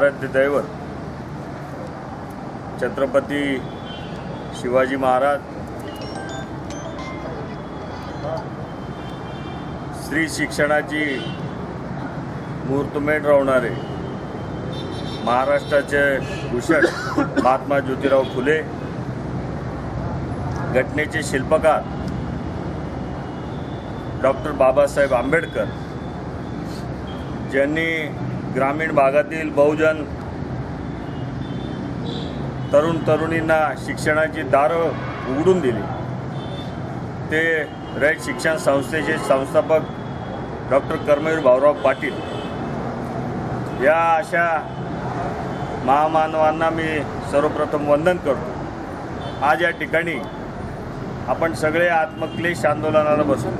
आराध्य दैवत छत्रपती शिवाजी महाराज स्त्री शिक्षणाची मुहूर्तमेढ रावणारे महाराष्ट्राचे भूषण महात्मा ज्योतिराव फुले घटनेचे शिल्पकार डॉक्टर बाबासाहेब आंबेडकर ज्यांनी ग्रामीण भागातील बहुजन तरुण तरुणींना शिक्षणाची दारं उघडून दिली. ते रयत शिक्षण संस्थेचे संस्थापक डॉक्टर कर्मवीर भाऊराव पाटील. या अशा महामानवांना मी सर्वप्रथम वंदन करतो. आज या ठिकाणी आपण सगळे आत्मक्लेश आंदोलनाला बसू.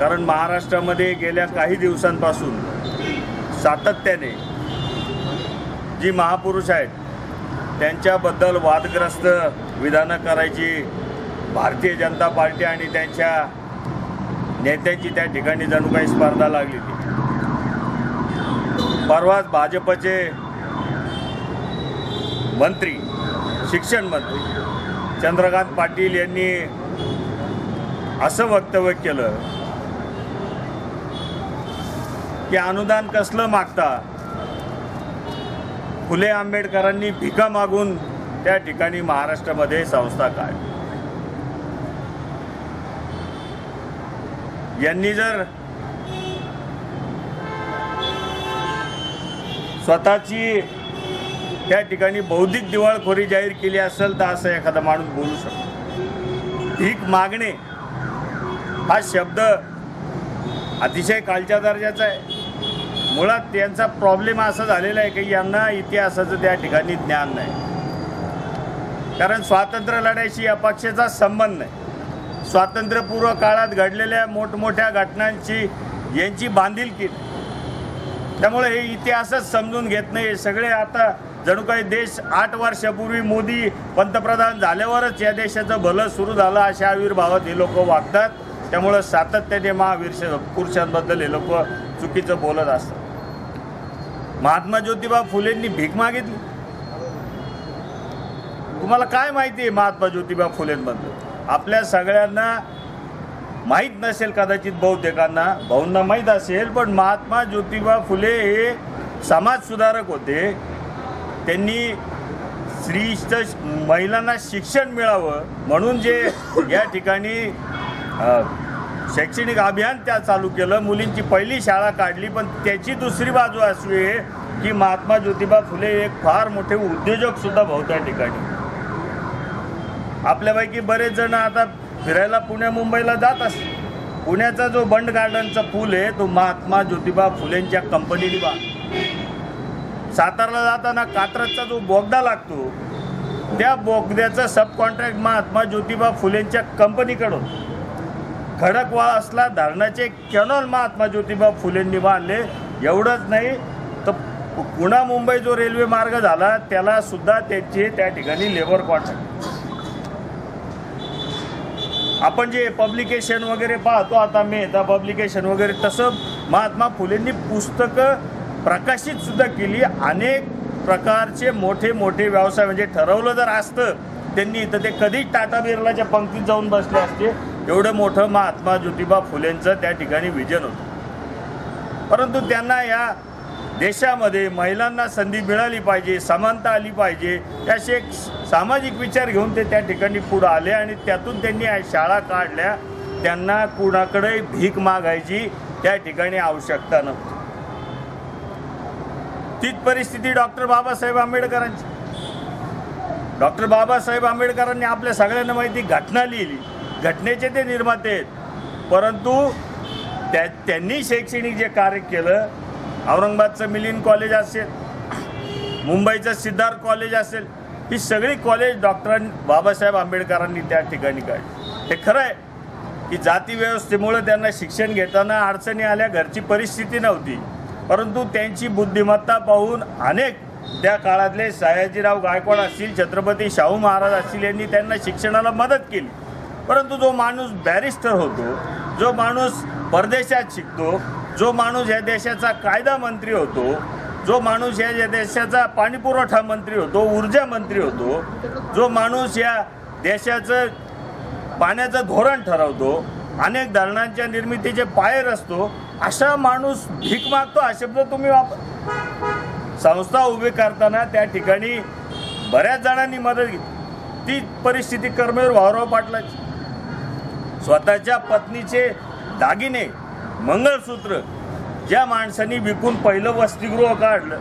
कारण महाराष्ट्रामध्ये गेल्या काही दिवसांपासून सातत्याने जी महापुरुष आहेत त्यांच्याबद्दल वादग्रस्त विधानं करायची भारतीय जनता पार्टी आणि त्यांच्या नेत्यांची त्या ठिकाणी जणू काही स्पर्धा लागली होती. परवाच भाजपचे मंत्री शिक्षण मंत्री चंद्रकांत पाटील यांनी असं वक्तव्य केलं की अनुदान कसलं मागता? फुले आंबेडकरांनी भिका मागून त्या ठिकाणी महाराष्ट्रामध्ये संस्था काय? यांनी जर स्वतःची त्या ठिकाणी बौद्धिक दिवाळखोरी जाहीर केली असेल तर असं एखादा माणूस बोलू शकतो. भीक मागणे हा शब्द अतिशय कालच्या दर्जाचा आहे. मुळात त्यांचा प्रॉब्लेम असा झालेला आहे की यांना इतिहासाचं त्या ठिकाणी ज्ञान नाही. कारण स्वातंत्र्य लढ्याशी या पक्षाचा संबंध नाही. स्वातंत्र्यपूर्व काळात घडलेल्या मोठमोठ्या घटनांची यांची बांधिलकी त्यामुळे हे इतिहासच समजून घेत नाही. सगळे आता जणू काही देश आठ वर्षापूर्वी मोदी पंतप्रधान झाल्यावरच या देशाचं भलं सुरू झालं अशा आविर्भावात हे लोक वागतात. त्यामुळं सातत्याने महावीर पुरुषांबद्दल हे लोक चुकीचं बोलत असतात महात्मा ज्योतिबा फुलेंनी भीक मागितली. तुम्हाला काय माहिती आहे महात्मा ज्योतिबा फुलेंबद्दल? आपल्या सगळ्यांना माहीत नसेल कदाचित बहुतेकांना भाऊंना माहीत असेल पण महात्मा ज्योतिबा फुले हे समाजसुधारक होते. त्यांनी स्त्रीष्ट महिलांना शिक्षण मिळावं म्हणून जे या ठिकाणी शैक्षणिक अभियान त्या चालू केलं. मुलींची पहिली शाळा काढली पण त्याची दुसरी बाजू अशी आहे की महात्मा ज्योतिबा फुले एक फार मोठे उद्योजक सुद्धा भाऊ त्या ठिकाणी. आपल्यापैकी बरेच जण आता फिरायला पुण्या मुंबईला जात असते पुण्याचा जो बंड गार्डनचा पूल आहे तो महात्मा ज्योतिबा फुलेंच्या कंपनीने बा सातारला जाताना कात्रजचा जो बोगदा लागतो त्या बोगद्याचं सब कॉन्ट्रॅक्ट महात्मा ज्योतिबा फुलेंच्या कंपनीकडून. खडकवाळासला धरणाचे कॅनॉल महात्मा ज्योतिबा फुलेंनी बांधले. एवढंच नाही तर पुणा मुंबई जो रेल्वे मार्ग झाला त्याला सुद्धा त्याचे त्या ठिकाणी लेबर कॉन्ट्रॅक्ट आपण जे पब्लिकेशन वगैरे पाहतो आता मेहता पब्लिकेशन वगैरे तसं महात्मा फुलेंनी पुस्तकं प्रकाशित सुद्धा केली. अनेक प्रकारचे मोठे मोठे व्यवसाय म्हणजे ठरवलं जर असतं त्यांनी तर ते कधीच टाटा बिर्लाच्या पंक्तीत जाऊन बसले असते. एवढं मोठं महात्मा ज्योतिबा फुलेंचं त्या ठिकाणी विजन होतं. परंतु त्यांना या देशामध्ये महिलांना संधी मिळाली पाहिजे समानता आली पाहिजे असे एक सामाजिक विचार घेऊन ते त्या ठिकाणी पुढं आले आणि त्यातून त्यांनी या शाळा काढल्या. त्यांना कुणाकडे भीक मागायची त्या ठिकाणी आवश्यकता नव्हती. तीच परिस्थिती डॉक्टर बाबासाहेब आंबेडकरांची. डॉक्टर बाबासाहेब आंबेडकरांनी आपल्या सगळ्यांना माहिती घटना लिहिली. घटनेचे ते निर्माते आहेत. परंतु त्या त्यांनी शैक्षणिक जे कार्य केलं औरंगाबादचं मिलिन कॉलेज असेल मुंबईचं सिद्धार्थ कॉलेज असेल ही सगळी कॉलेज डॉक्टर बाबासाहेब आंबेडकरांनी त्या ठिकाणी काढली. हे खरं आहे की जाती व्यवस्थेमुळे त्यांना शिक्षण घेताना अडचणी आल्या घरची परिस्थिती नव्हती. परंतु त्यांची बुद्धिमत्ता पाहून अनेक त्या काळातले सयाजीराव गायकवाड असतील छत्रपती शाहू महाराज असतील यांनी त्यांना शिक्षणाला मदत केली. परंतु जो माणूस बॅरिस्टर होतो जो माणूस परदेशात शिकतो जो माणूस या देशाचा कायदा मंत्री होतो जो माणूस या या देशाचा पाणीपुरवठा मंत्री होतो ऊर्जा मंत्री होतो जो माणूस या देशाचं पाण्याचं धोरण ठरवतो अनेक धरणांच्या निर्मितीचे पायर असतो असा माणूस भीक मागतो हा शब्द तुम्ही वापर संस्था उभी करताना त्या ठिकाणी बऱ्याच जणांनी मदत घेतली. ती परिस्थिती कर्मवीर भाऊराव पाटलाची स्वतःच्या पत्नीचे दागिने मंगळसूत्र ज्या माणसांनी विकून पहिलं वसतिगृह काढलं.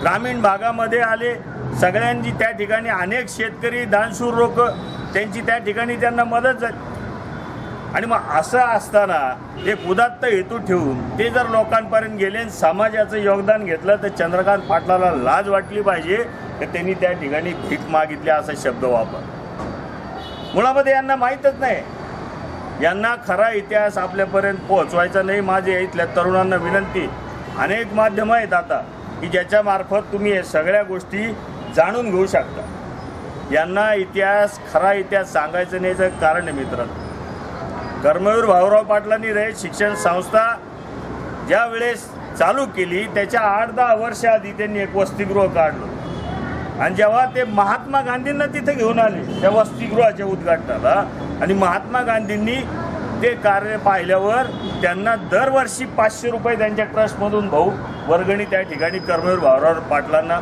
ग्रामीण भागामध्ये आले सगळ्यांची त्या ठिकाणी अनेक शेतकरी दानशूर लोक त्यांची त्या ठिकाणी त्यांना मदत झाली. आणि मग असं असताना एक उदात्त हेतू ठेवून ते जर लोकांपर्यंत गेले आणि समाजाचं योगदान घेतलं तर चंद्रकांत पाटलाला लाज वाटली पाहिजे तर त्यांनी त्या ठिकाणी भीक मागितली असा शब्द वापर. मुळामध्ये यांना माहीतच नाही. यांना खरा इतिहास आपल्यापर्यंत पोहोचवायचा नाही माझे इथल्या तरुणांना विनंती. अनेक माध्यमं आहेत आता की ज्याच्यामार्फत तुम्ही हे सगळ्या गोष्टी जाणून घेऊ शकता. यांना इतिहास खरा इतिहास सांगायचं नाही कारण आहे मित्रांनो. कर्मवीर भाऊराव पाटलांनी रयत शिक्षण संस्था ज्या वेळेस चालू केली त्याच्या आठ दहा वर्ष आधी त्यांनी एक वसतिगृह काढलं. आणि जेव्हा ते महात्मा गांधींना तिथे घेऊन आले त्या वसतिगृहाच्या उद्घाटनाला. आणि महात्मा गांधींनी ते कार्य पाहिल्यावर त्यांना दरवर्षी पाचशे रुपये त्यांच्या ट्रस्टमधून भाऊ वर्गणी त्या ठिकाणी कर्मवीर भावराव पाटलांना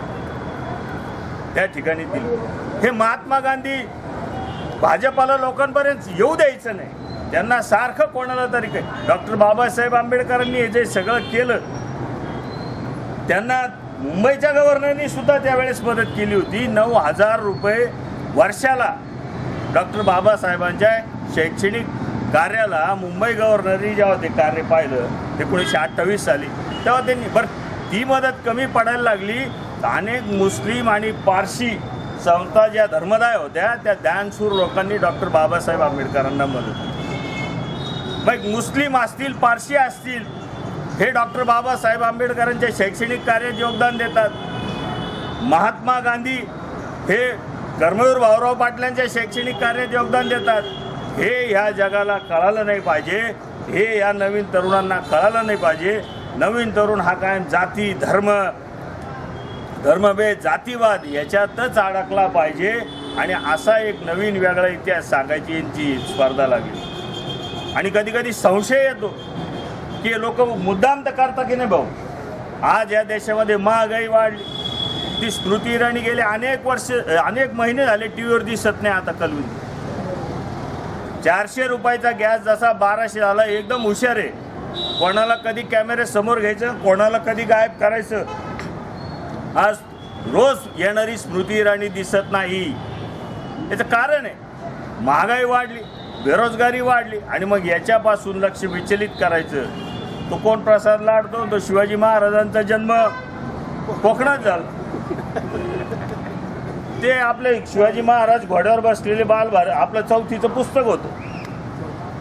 त्या ठिकाणी दिली. हे महात्मा गांधी भाजपाला लोकांपर्यंत येऊ द्यायचं नाही. त्यांना सारखं कोणाला तरी काही. डॉक्टर बाबासाहेब आंबेडकरांनी हे जे सगळं केलं त्यांना मुंबईच्या गव्हर्नरनी सुद्धा त्यावेळेस मदत केली होती. नऊ हजार रुपये वर्षाला डॉक्टर बाबासाहेबांच्या शैक्षणिक कार्याला मुंबई गव्हर्नरनी जेव्हा ते कार्य पाहिलं एकोणीसशे अठ्ठावीस साली तेव्हा त्यांनी बरं ती मदत कमी पडायला लागली. अनेक मुस्लिम आणि पारशी संस्था ज्या धर्मदाय होत्या त्या दानशूर लोकांनी डॉक्टर बाबासाहेब आंबेडकरांना मदत केली. मग मुस्लिम असतील पारशी असतील हे डॉक्टर बाबासाहेब आंबेडकरांच्या शैक्षणिक कार्यात योगदान देतात. महात्मा गांधी हे कर्मवीर भाऊराव पाटलांच्या शैक्षणिक कार्यात योगदान देतात. हे ह्या जगाला कळालं नाही पाहिजे. हे या नवीन तरुणांना कळालं नाही पाहिजे. नवीन तरुण हा कायम जाती धर्म धर्मभेद जातीवाद याच्यातच अडकला पाहिजे. आणि असा एक नवीन वेगळा इतिहास सांगायची यांची स्पर्धा लागली. आणि कधी कधी संशय येतो. की लोक मुद्दाम तर करता की नाही भाऊ? आज या देशामध्ये महागाई वाढली. ती स्मृती इराणी गेले अनेक वर्ष अनेक महिने झाले टी व्हीवर दिसत नाही आता कलवी. चारशे रुपयाचा गॅस जसा बाराशे झाला एकदम हुशार आहे. कोणाला कधी कॅमेरे समोर घ्यायचं कोणाला कधी गायब करायचं? आज रोज येणारी स्मृती इराणी दिसत नाही. याचं कारण आहे महागाई वाढली बेरोजगारी वाढली आणि मग याच्यापासून लक्ष विचलित करायचं. कोण प्रसाद लाडतो? तो शिवाजी महाराजांचा जन्म कोकणात झाला. ते आपले शिवाजी महाराज घोड्यावर बसलेले बालभार आपलं चौथीचं पुस्तक होतं.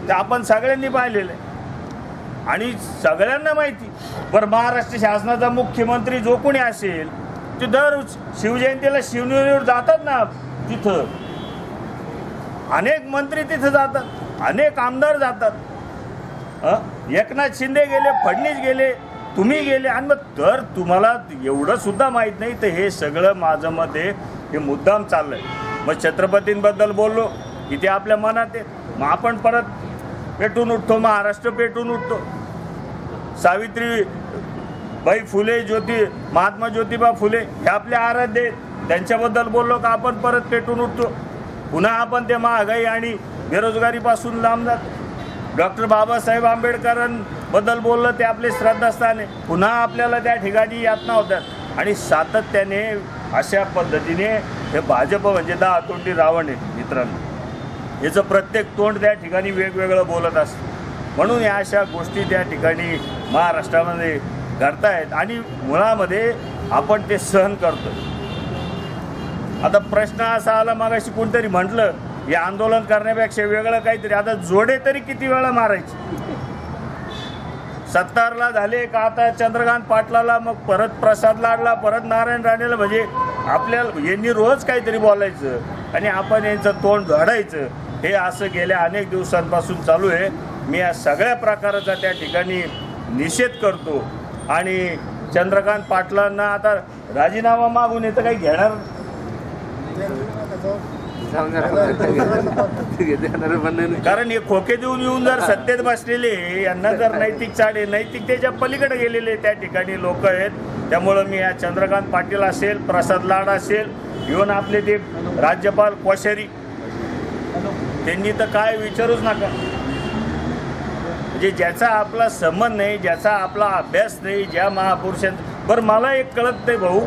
ते आपण सगळ्यांनी पाहिलेलं आहे. आणि सगळ्यांना माहिती. बरं महाराष्ट्र शासनाचा मुख्यमंत्री जो कोणी असेल ते दर शिवजयंतीला शिवनेरीवर जातात ना तिथं. अनेक मंत्री तिथं जातात. अनेक आमदार जातात. एकनाथ शिंदे गेले फडणीस गेले तुम्ही गेले आणि मग तर तुम्हाला एवढं सुद्धा माहीत नाही तर हे सगळं माझं मत आहे हे मुद्दाम चाललंय. मग छत्रपतींबद्दल बोललो की ते आपल्या मनात आहे. मग आपण परत पेटून उठतो महाराष्ट्र पेटून उठतो. सावित्री बाई फुले ज्योती महात्मा ज्योतिबा फुले हे आपले आराध्य आहेत. त्यांच्याबद्दल बोललो का आपण परत पेटून उठतो. पुन्हा आपण ते महागाई आणि बेरोजगारीपासून लांब जातो. डॉक्टर बाबासाहेब आंबेडकरांबद्दल बोललं ते आपले श्रद्धास्थान आहे. पुन्हा आपल्याला त्या ठिकाणी यातना होतात आणि सातत्याने अशा पद्धतीने हे भाजप म्हणजे दहा तोंडी रावण आहे मित्रांनो. याचं प्रत्येक तोंड त्या ठिकाणी वेगवेगळं बोलत असतं. म्हणून या अशा गोष्टी त्या ठिकाणी महाराष्ट्रामध्ये घडतायत आणि मुळामध्ये आपण ते सहन करतो आता प्रश्न असा आला मागाशी कोणतरी म्हटलं हे आंदोलन करण्यापेक्षा वेगळं काहीतरी. आता जोडे तरी किती वेळा मारायचे? सत्तारला झाले का आता चंद्रकांत पाटलाला मग परत प्रसाद लाडला परत नारायण राणेला? म्हणजे आपल्याला यांनी रोज काहीतरी बोलायचं आणि आपण यांचं तोंड धडायचं. हे असं गेल्या अनेक दिवसांपासून चालू आहे. मी या सगळ्या प्रकाराचा त्या ठिकाणी निषेध करतो. आणि चंद्रकांत पाटलांना आता राजीनामा मागून येतं काही घेणार? कारण हे खोके देऊन येऊन जर सत्तेत बसलेले यांना जर नैतिक चाडे नैतिकतेच्या पलीकडे गेलेले त्या ठिकाणी लोक आहेत. त्यामुळं मी या चंद्रकांत पाटील असेल प्रसाद लाड असेल इव्हन आपले ते राज्यपाल कोश्यारी त्यांनी तर काय विचारूच नका. म्हणजे ज्याचा आपला संबंध नाही ज्याचा आपला अभ्यास नाही ज्या महापुरुषांचा बरं मला एक कळत नाही भाऊ.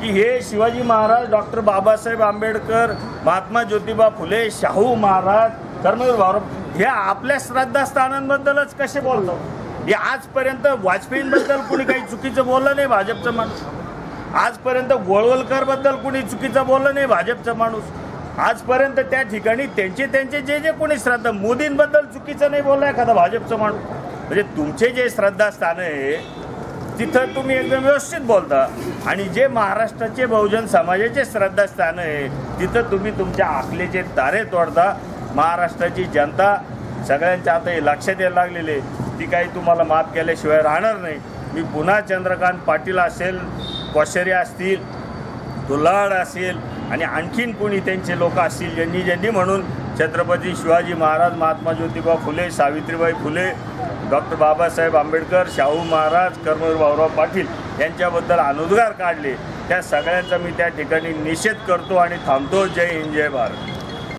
की हे शिवाजी महाराज डॉक्टर बाबासाहेब आंबेडकर महात्मा ज्योतिबा फुले शाहू महाराज कर्मवीर भाऊ हे आपल्या श्रद्धास्थानांबद्दलच कसे बोलतात हे आजपर्यंत वाजपेयींबद्दल कुणी काही चुकीचं बोललं नाही भाजपचं माणूस? आजपर्यंत वळवलकरबद्दल कुणी चुकीचं बोललं नाही भाजपचा माणूस? आजपर्यंत त्या ठिकाणी त्यांचे त्यांचे जे जे कोणी श्रद्धा मोदींबद्दल चुकीचं नाही बोलला एखादा भाजपचं माणूस? म्हणजे तुमचे जे श्रद्धास्थान आहे तिथं तुम्ही एकदम व्यवस्थित बोलता. आणि जे महाराष्ट्राचे बहुजन समाजाचे श्रद्धास्थान आहे तिथं तुम्ही तुमच्या आखलेचे तारे तोडता. महाराष्ट्राची जनता सगळ्यांच्या आता हे लक्षात यायला लागलेले ती काही तुम्हाला माफ केल्याशिवाय राहणार नाही. मी पुन्हा चंद्रकांत पाटील असेल कोश्यारी असतील दुलाड असेल आणि आणखीन कोणी त्यांचे लोक असतील ज्यांनी ज्यांनी म्हणून छत्रपती शिवाजी महाराज महात्मा ज्योतिबा फुले सावित्रीबाई फुले डॉक्टर बाबासाहेब आंबेडकर शाहू महाराज कर्मवीर भाऊराव पाटील यांच्याबद्दल अनुद्गार काढले. त्या सगळ्यांचा मी त्या ठिकाणी निषेध करतो आणि थांबतो. जय हिंद जय भारत.